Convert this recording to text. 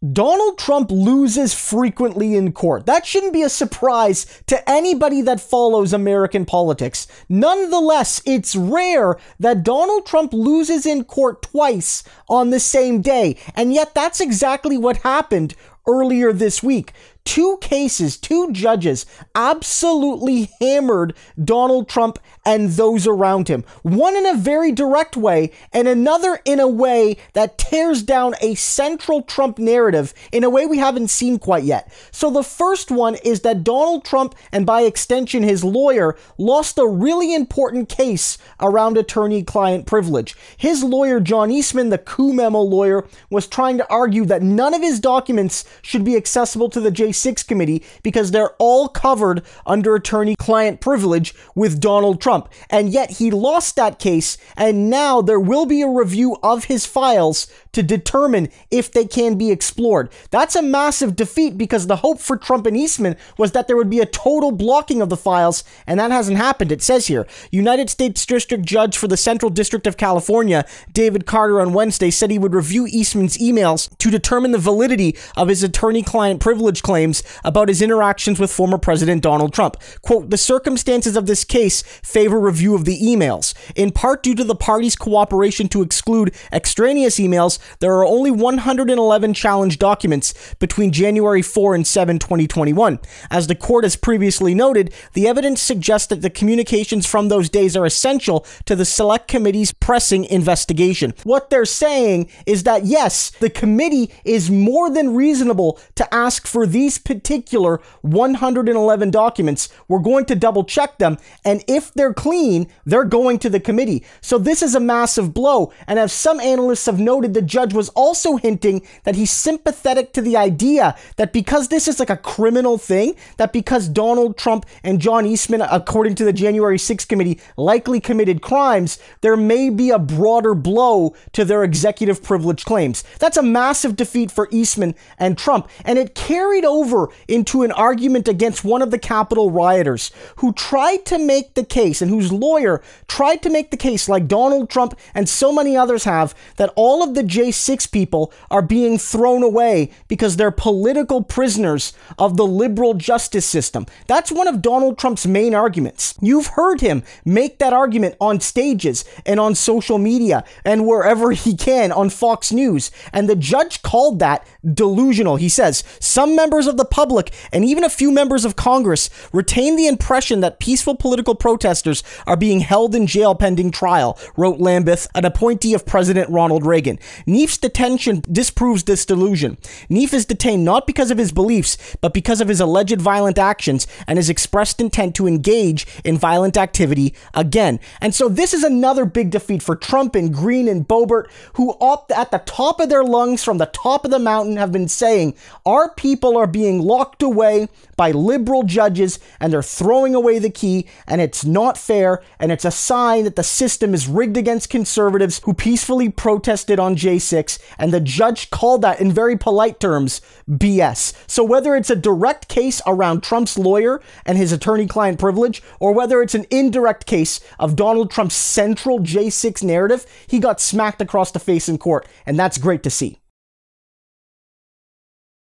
Donald Trump loses frequently in court. That shouldn't be a surprise to anybody that follows American politics. Nonetheless, it's rare that Donald Trump loses in court twice on the same day. And yet, that's exactly what happened earlier this week two cases, two judges absolutely hammered Donald Trump and those around him. One in a very direct way, and another in a way that tears down a central Trump narrative in a way we haven't seen quite yet. So, the first one is that Donald Trump, and by extension his lawyer, lost a really important case around attorney client privilege. His lawyer, John Eastman, the coup memo lawyer, was trying to argue that none of his documents should be accessible to the J6 committee because they're all covered under attorney client privilege with Donald Trump. And yet he lost that case, and now there will be a review of his files to determine if they can be explored. That's a massive defeat because the hope for Trump and Eastman was that there would be a total blocking of the files, and that hasn't happened. It says here United States District Judge for the Central District of California, David Carter, on Wednesday said he would review Eastman's emails to determine the validity of his attorney client privilege claims about his interactions with former President Donald Trump. Quote, the circumstances of this case favor review of the emails, in part due to the parties' cooperation to exclude extraneous emails there are only 111 challenge documents between January 4 and 7, 2021. As the court has previously noted, the evidence suggests that the communications from those days are essential to the Select Committee's pressing investigation. What they're saying is that yes, the committee is more than reasonable to ask for these particular 111 documents. We're going to double check them, and if they're clean, they're going to the committee. So this is a massive blow, and as some analysts have noted, the judge was also hinting that he's sympathetic to the idea that because this is like a criminal thing, that because Donald Trump and John Eastman, according to the January 6th committee, likely committed crimes, there may be a broader blow to their executive privilege claims. That's a massive defeat for Eastman and Trump, and it carried over into an argument against one of the Capitol rioters who tried to make the case and whose lawyer tried to make the case, like Donald Trump and so many others have, that all of the J6 people are being thrown away because they're political prisoners of the liberal justice system. That's one of Donald Trump's main arguments. You've heard him make that argument on stages and on social media and wherever he can on Fox News. And the judge called that delusional. He says some members of the public and even a few members of Congress retain the impression that peaceful political protesters are being held in jail pending trial, wrote Lamberth, an appointee of President Ronald Reagan. Neef's detention disproves this delusion. Neef is detained not because of his beliefs, but because of his alleged violent actions and his expressed intent to engage in violent activity again. And so this is another big defeat for Trump and Greene and Boebert, who at the top of their lungs from the top of the mountain have been saying our people are being locked away by liberal judges and they're throwing away the key and it's not fair and it's a sign that the system is rigged against conservatives who peacefully protested on J6 and the judge called that in very polite terms BS. So whether it's a direct case around Trump's lawyer and his attorney-client privilege or whether it's an indirect case of Donald Trump's central J6 narrative, he got smacked across the face in court and that's great to see.